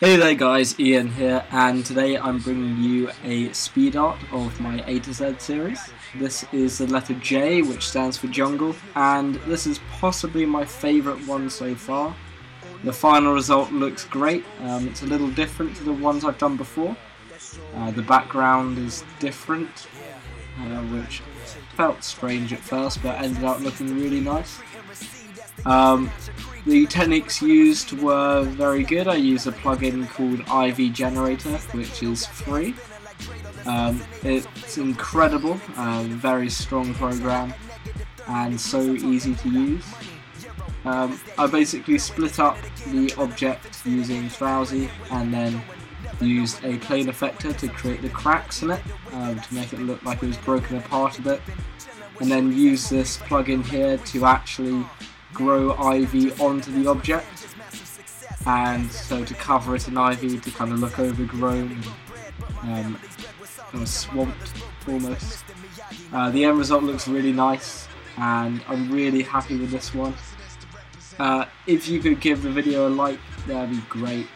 Hey there guys, Iain here, and today I'm bringing you a speed art of my A to Z series. This is the letter J, which stands for jungle, and this is possibly my favourite one so far. The final result looks great, um, it's a little different to the ones I've done before. Uh, the background is different, uh, which felt strange at first, but ended up looking really nice. Um, the techniques used were very good. I used a plugin called Ivy Generator, which is free. Um, it's incredible, a very strong program, and so easy to use. Um, I basically split up the object using Thrausi and then used a Plain effector to create the cracks in it um, to make it look like it was broken apart a bit and then use this plugin here to actually grow ivy onto the object and so to cover it in ivy to kind of look overgrown um, kind of swamped almost. Uh, the end result looks really nice and I'm really happy with this one. Uh, if you could give the video a like that'd be great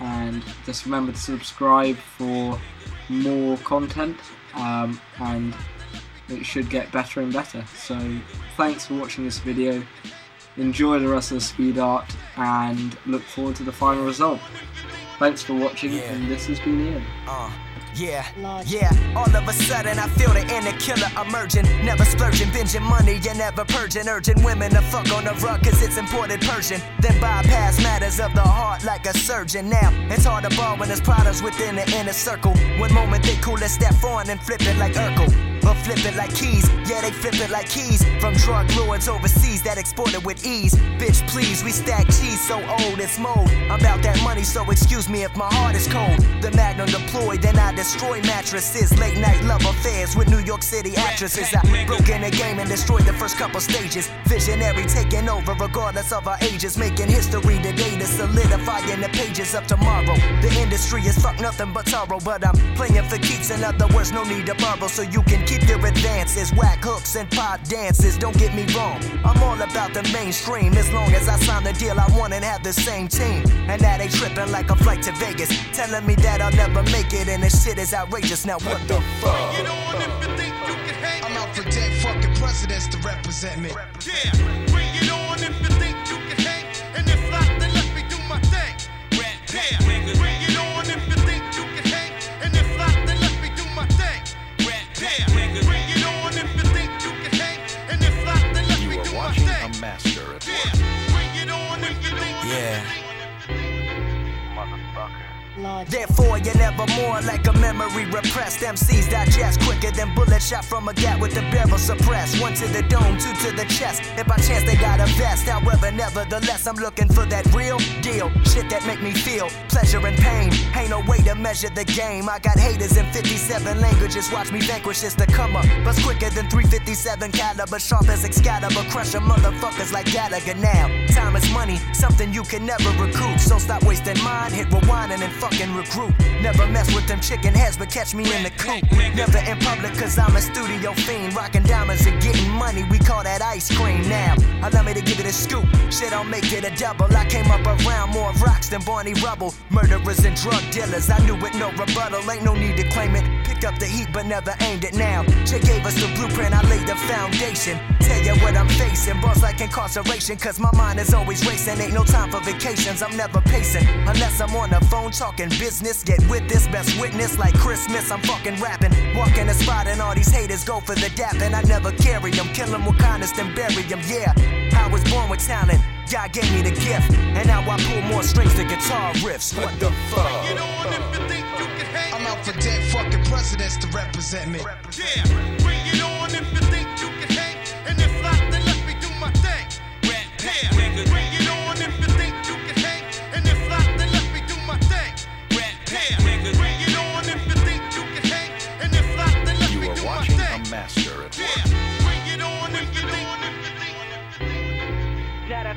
and just remember to subscribe for more content um, and it should get better and better. So thanks for watching this video enjoy the rest of the speed art, and look forward to the final result. Thanks for watching, yeah. and this has been Iain. Uh. Yeah, yeah, all of a sudden I feel the inner killer emerging. Never splurging, binging money, and never purging. Urging women to fuck on the rug cause it's imported Persian. Then bypass matters of the heart like a surgeon. Now, it's hard to ball when there's products within the inner circle. One moment they cool, let's step on and flip it like Urkel. But flip it like keys, yeah, they flip it like keys. From drug lords overseas that export it with ease. Bitch, please, we stack cheese so old it's mold. I'm about that money, so excuse me if my heart is cold. The magnum deployed, then I destroy mattresses. Late night love affairs with New York City actresses. I broke in the game and destroyed the first couple stages. Visionary taking over regardless of our ages. Making history today to solidify in the pages of tomorrow. The industry is fuck nothing but sorrow, but I'm playing for keeps. In other words, no need to borrow so you can keep Keep your advances, whack hooks and pop dances. Don't get me wrong, I'm all about the mainstream. As long as I sign the deal, I want and have the same team. And that ain't tripping like a flight to Vegas. Telling me that I'll never make it, and this shit is outrageous. Now what the fuck? I'm out for dead fucking presidents to represent me. Yeah, bring it on if you think Therefore, you're never more like a memory repressed. MCs digest quicker than bullet shot from a gap with the barrel suppressed. One to the dome, two to the chest. If by chance they got a vest, however, nevertheless, I'm looking for that real deal. Shit that make me feel pleasure and pain. Ain't no way to measure the game. I got haters in 57 languages. Watch me vanquish this to come up. Bust quicker than 357 caliber, sharp as Excalibur. Crushing motherfuckers like Gallagher now. Time is money, something you can never recoup. So stop wasting mine, hit rewind and fucking recruit. Never mess with them chicken heads, but catch me in the coop. Never in public, cause I'm a studio fiend. Rocking diamonds and getting money, we call that ice cream now. Allow me to give it a scoop. Shit, I'll make it a double. I came up around more rocks than Barney Rubble. Murderers and drug dealers, I knew it, no rebuttal. Ain't no need to claim it. Picked up the heat, but never aimed it now. Jay gave us the blueprint, I laid the foundation. Tell you what I'm facing, boss like incarceration, cause my mind is always racing. Ain't no time for vacations, I'm never pacing. Unless I'm on the phone talking business. Get with this, best witness like Christmas. I'm fucking rapping. Walking the spot and all these haters go for the dap. And I never carry them. Kill them with kindness, then bury them. Yeah, I was born with talent. God gave me the gift. And now I pull more strings to guitar riffs. What the fuck? Get on if you think you can hang I'm out for dead fucking presidents to represent me. Yeah, bring it on if you think you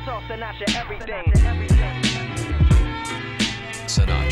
Sinatra everything. Sinatra.